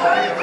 Amen.